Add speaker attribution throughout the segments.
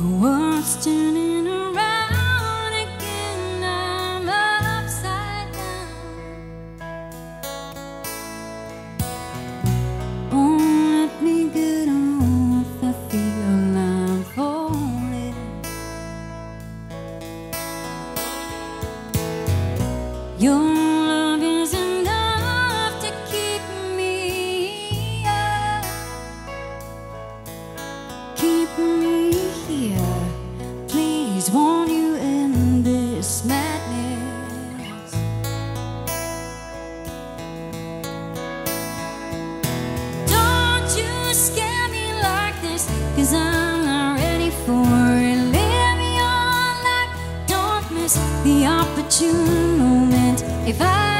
Speaker 1: The world's turning around again. I'm upside down. Won't let me get off. I feel I'm falling. You're sworn you in this madness. Don't you scare me like this Cause I'm not ready for it. Live me on like Don't miss the opportune moment. If I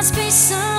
Speaker 1: must be some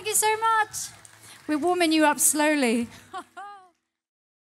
Speaker 2: Thank you so much. We're warming you up slowly.